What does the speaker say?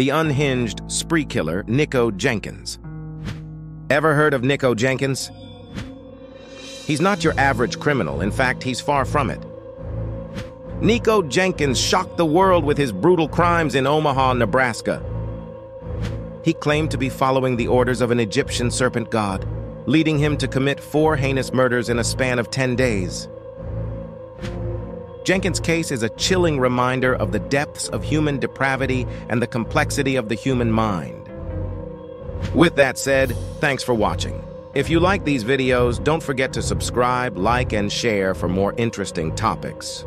the unhinged spree killer Nikko Jenkins. Ever heard of Nikko Jenkins? He's not your average criminal. In fact, he's far from it. Nikko Jenkins shocked the world with his brutal crimes in Omaha, Nebraska. He claimed to be following the orders of an Egyptian serpent god, leading him to commit four heinous murders in a span of 10 days. Jenkins' case is a chilling reminder of the depths of human depravity and the complexity of the human mind. With that said, thanks for watching. If you like these videos, don't forget to subscribe, like, and share for more interesting topics.